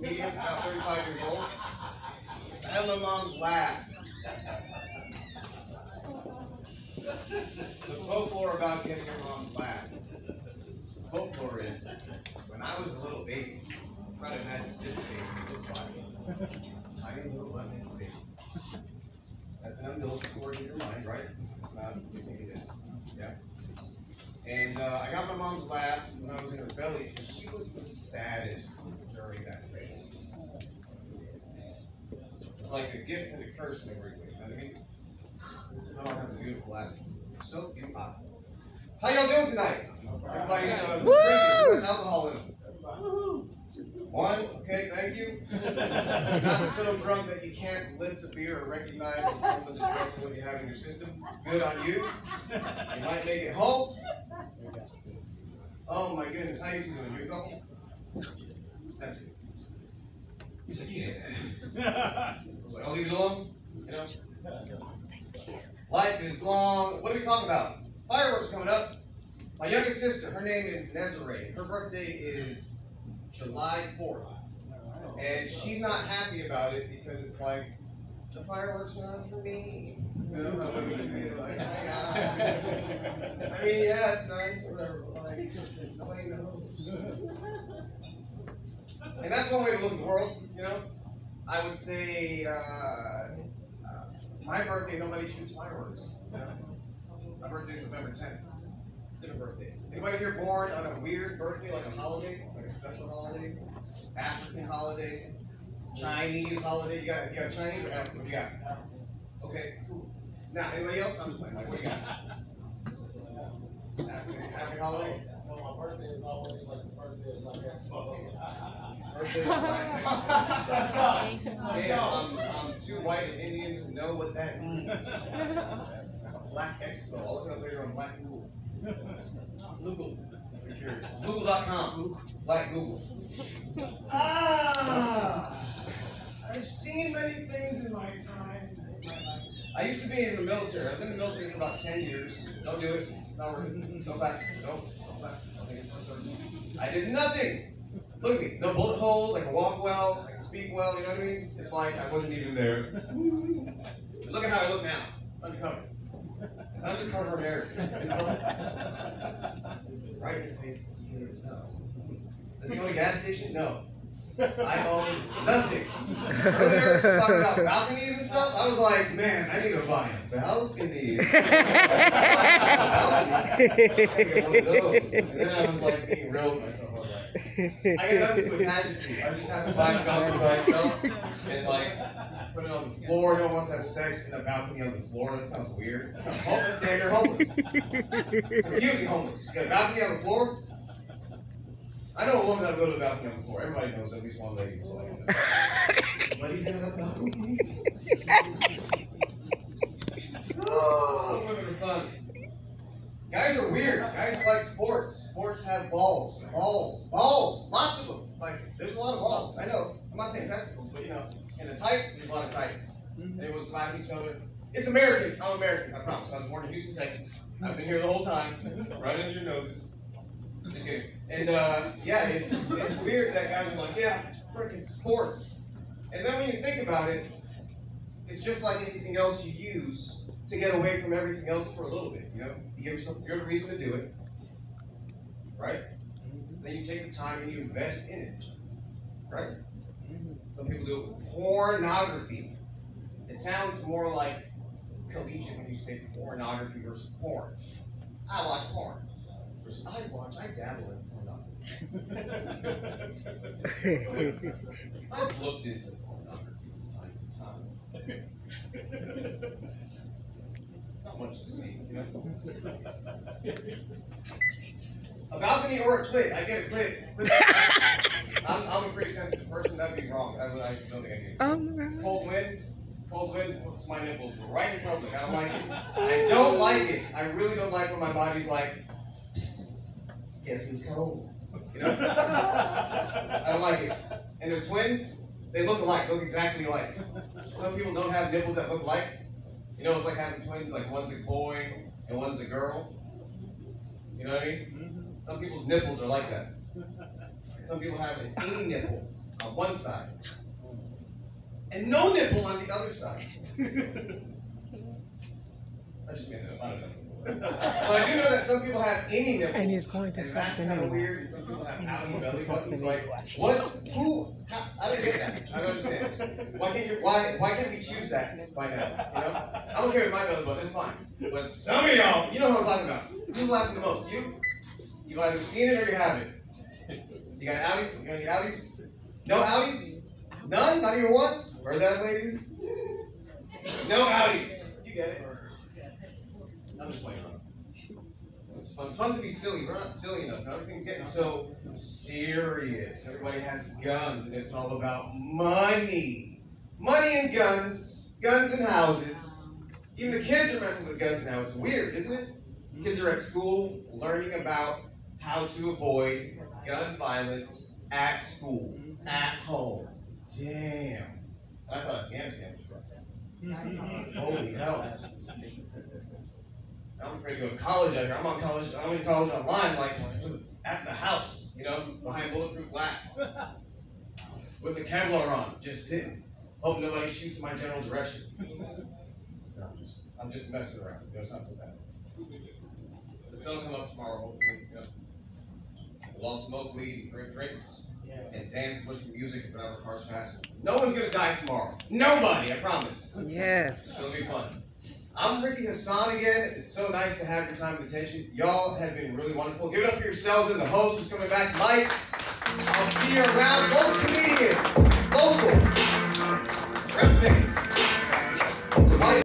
medium, about 35 years old. Had my mom's laugh. The folklore about getting your mom's laugh. Folklore is when I was a little baby, try to imagine this face and this body. Tiny little lemon baby. That's an umbilical cord in your mind, right? It's not, you think it is. Yeah. And uh, I got my mom's laugh when I was in her belly, and she was the saddest during that phase. It's like a gift and a curse in every way, you know what I mean? My mom has a beautiful laugh. So beautiful. How y'all doing tonight? Everybody's uh, drinking. Who has alcohol in them? One, okay, thank you. Not so drunk that you can't lift a beer or recognize when someone's addressing what you have in your system. Good on you. You might make it home. Oh my goodness, how you two doing? You a couple? That's good. He's like, yeah. I was like, I'll leave it alone. Is long. What are we talking about? Fireworks coming up. My youngest sister, her name is Nezare. Her birthday is July 4th. And she's not happy about it because it's like, the fireworks not for me. Be like. I mean, yeah, it's nice or whatever, but like, nobody knows. And that's one way to look at the world, you know? I would say, uh, uh, my birthday, nobody shoots fireworks. My birthday is November 10th. Different birthdays. Anybody here born on a weird birthday, like a holiday, like a special holiday? African holiday, Chinese holiday. You got, you got Chinese or African? What do you got? Okay, cool. Now, anybody else? I'm just playing. Like, what do you got? African, African holiday? No, my birthday is always like the first day of Black. Birthday of Black. Man, I'm, I'm too white and Indian to know what that means. Black Expo. I'll look it up later on Black Google. Google. you're curious. Google.com. Black Google. Ah, I've seen many things in my time. in my life. I used to be in the military. I was in the military for about 10 years. Don't do it. Not worth it. Go back. Don't. Go back. Don't think it's for service. I did nothing. Look at me. No bullet holes. I can walk well. I can speak well. You know what I mean? It's like I wasn't even there. Look at how I look now. Undercover. Undercover American. Right in the face. No. Does he own a gas station? No. I own nothing. Earlier, talking about balconies and stuff, I was like, man, I need to buy a balcony. Get one of those. And then I was like being real with myself. I was like, I got nothing to attach it to. I just have to buy a balcony by itself and like put it on the floor. No one wants to have sex in a balcony on the floor. That sounds weird. That sounds homeless. Damn, you're homeless. Confusing homeless. You got a balcony on the floor? I know a woman that would go to a balcony on the. Everybody knows at least one lady. who's like that. But he's got a balcony. Oh, women are fun. Guys are weird. Guys like sports. Sports have balls. Balls. Balls. Lots of them. Like, there's a lot of balls. I know. I'm not saying testicles, but you know, in the tights, there's a lot of tights. Mm-hmm. Everyone slapping each other. It's American. I'm American. I promise. I was born in Houston, Texas. I've been here the whole time. Right under your noses. Just kidding. And uh, yeah, it's, it's weird that guys are like, yeah, freaking sports. And then when you think about it, it's just like anything else you use to get away from everything else for a little bit. You know, you give yourself a good reason to do it, right? Then you take the time and you invest in it, right? Some people do it with pornography. It sounds more like collegiate when you say pornography versus porn. I watch porn. I watch, I dabble in pornography. I've looked into pornography from time to time. Not much to see, you know? A balcony or a clit. I get a clit. I'm, I'm a pretty sensitive person. That'd be wrong. I, I don't think I do. Oh my god. Cold wind, cold wind puts my nipples right in public. I don't like it. I don't like it. I really don't like when my body's like, "Psst, guess who's cold? You know? I don't like it. And they're twins. They look alike. Look exactly alike. Some people don't have nipples that look alike. You know, it's like having twins. Like one's a boy and one's a girl. You know what I mean? Mm-hmm. Some people's nipples are like that. Some people have an a nipple. on one side. And no nipple on the other side. I just made that up, I don't know. But I do know that some people have any nipples. And he's going to and that's kind of weird, and some people have And he's outy belly buttons, like, what, who, how, I don't get that, I don't understand. Why can't you, why, why can't we choose that by now, you know? I don't care with my belly button, it's fine. But some of y'all, you know what I'm talking about. Who's laughing the most? You? You've either seen it or you haven't. You got outies? You got any outies? No outies? None? Not even one? Heard that, ladies? No outies. You get it? I'm just playing around. It's fun. It's fun to be silly. We're not silly enough. Everything's getting so serious. Everybody has guns, and it's all about money. Money and guns. Guns and houses. Even the kids are messing with guns now. It's weird, isn't it? Mm-hmm. Kids are at school learning about how to avoid gun violence at school, mm-hmm. at home. Damn. I thought Afghanistan was rough. Mm-hmm. Holy hell. I'm afraid to go to college out here. I'm on college, I'm in college online, like at the house, you know, behind bulletproof glass. With a Kevlar on, just sitting, hoping nobody shoots in my general direction. No, I'm just, I'm just messing around. You know, it's not so bad. The sun will come up tomorrow, hopefully, you know. We'll all smoke weed, and drink drinks, and dance, listen to music, and drive our cars fast. No one's gonna die tomorrow. Nobody, I promise. Yes. It'll be fun. I'm Rickey Desani again. It's so nice to have your time and attention. Y'all have been really wonderful. Give it up for yourselves and the host who's coming back, Mike. I'll see you around. Local comedians. Local. Rep.